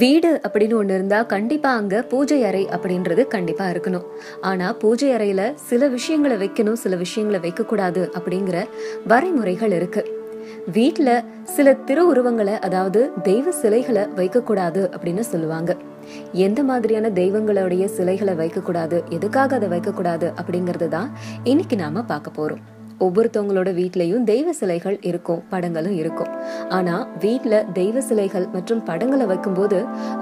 வீடு அப்படின்னு ஒன்று இருந்தால் கண்டிப்பாக அங்கே பூஜை அறை அப்படின்றது கண்டிப்பாக இருக்கணும். ஆனால் பூஜை அறையில் சில விஷயங்களை வைக்கணும் சில விஷயங்களை வைக்கக்கூடாது அப்படிங்கிற வரைமுறைகள் இருக்கு. வீட்டில் சில திருவுருவங்களை அதாவது தெய்வ சிலைகளை வைக்கக்கூடாது அப்படின்னு சொல்லுவாங்க. எந்த மாதிரியான தெய்வங்களுடைய சிலைகளை வைக்கக்கூடாது எதுக்காக அதை வைக்கக்கூடாது அப்படிங்கிறது தான் இன்னைக்கு நாம பார்க்க போறோம். ஒவ்வொருத்தவங்களோட வீட்லேயும் தெய்வ சிலைகள் இருக்கும் படங்களும் இருக்கும். ஆனால் வீட்டில் தெய்வ சிலைகள் மற்றும் படங்களை வைக்கும்போது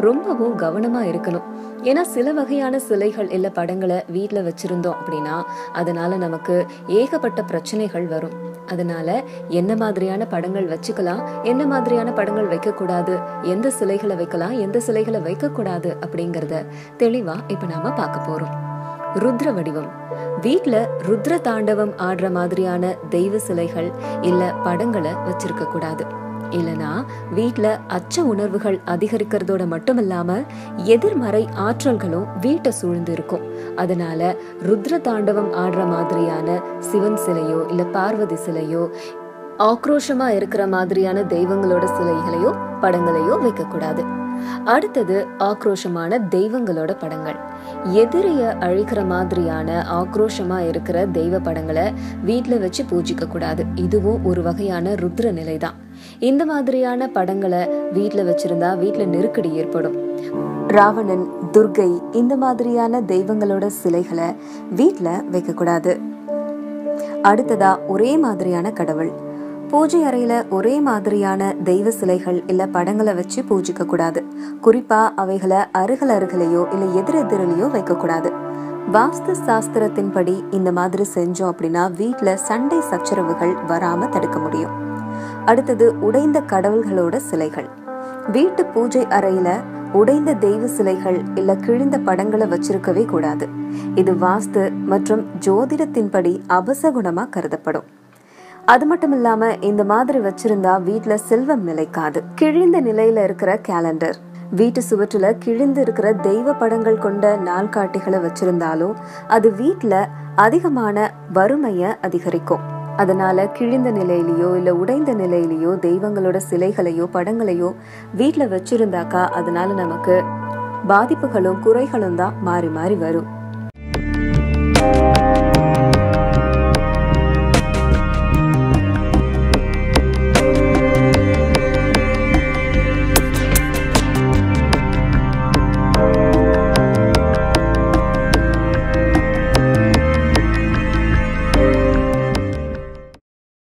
ரொம்பவும் கவனமாக இருக்கணும். ஏன்னா சில வகையான சிலைகள் இல்லை படங்களை வீட்டில் வச்சுருந்தோம் அப்படின்னா அதனால் நமக்கு ஏகப்பட்ட பிரச்சனைகள் வரும். அதனால என்ன மாதிரியான படங்கள் வச்சுக்கலாம் என்ன மாதிரியான படங்கள் வைக்கக்கூடாது எந்த சிலைகளை வைக்கலாம் எந்த சிலைகளை வைக்கக்கூடாது அப்படிங்கிறத தெளிவாக இப்போ நாம் பார்க்க போகிறோம் ருத்ர வடிவம். வீட்ல ருத்ர தாண்டவம் ஆடுற மாதிரியான தெய்வ சிலைகள் இல்ல படங்களை வச்சிருக்க கூடாது. இல்லனா வீட்ல அச்ச உணர்வுகள் அதிகரிக்கிறதோட மட்டும் இல்லாம எதிர்மறை ஆற்றல்களும் வீட்டை சூழ்ந்து இருக்கும். அதனால ருத்ர தாண்டவம் ஆடுற மாதிரியான சிவன் சிலையோ இல்ல பார்வதி சிலையோ ஆக்ரோஷமா இருக்கிற மாதிரியான தெய்வங்களோட சிலைகளையோ படங்களையோ வைக்கக்கூடாது. அடுத்தது ஆக்ரோஷமான தெய்வங்களோட படங்கள். எதிரிய அழிக்கிற மாதிரியான ஆக்ரோஷமா இருக்கிற தெய்வ படங்களை வீட்டில் வச்சு பூஜிக்க கூடாது இதுவும் ஒரு வகையான ருத்ர நிலைதான். இந்த மாதிரியான படங்களை வீட்டில் வச்சிருந்தா வீட்டில் நெருக்கடி ஏற்படும். ராவணன் துர்கை இந்த மாதிரியான தெய்வங்களோட சிலைகளை வீட்டில் வைக்கக்கூடாது. அடுத்ததா ஒரே மாதிரியான கடவுள். பூஜை அறையில ஒரே மாதிரியான தெய்வ சிலைகள் இல்ல படங்களை வச்சு பூஜிக்க கூடாது. குறிப்பா அவைகளை அருகில் அருகலையோ இல்ல எதிரெதிரிலையோ வைக்கக்கூடாது வைக்க கூடாது. வாஸ்து சாஸ்திரத்தின்படி இந்த மாதிரி செஞ்சோம் அப்படின்னா வீட்டில் சண்டை சச்சரவுகள் வராம தடுக்க முடியும். அடுத்தது உடைந்த கடவுள்களோட சிலைகள். வீட்டு பூஜை அறையில உடைந்த தெய்வ சிலைகள் இல்ல கிழிந்த படங்களை வச்சிருக்கவே கூடாது. இது வாஸ்து மற்றும் ஜோதிடத்தின்படி அபசகுணமா கருதப்படும். அது மட்டும் இல்லாம இந்த மாதிரி வச்சிருந்தா வீட்ல செல்வம் நிலைக்காது. கிழிந்த நிலையில இருக்கிற கேலண்டர் வீட்டு சுவற்றுல கிழிந்து இருக்கிற தெய்வ படங்கள் கொண்ட நாள்காட்டிகளை வச்சிருந்தாலும் அது வீட்டுல அதிகமான வறுமைய அதிகரிக்கும். அதனால கிழிந்த நிலையிலயோ இல்ல உடைந்த நிலையிலயோ தெய்வங்களோட சிலைகளையோ படங்களையோ வீட்டுல வச்சிருந்தாக்கா அதனால நமக்கு பாதிப்புகளும் குறைகளும் தான் மாறி மாறி வரும்.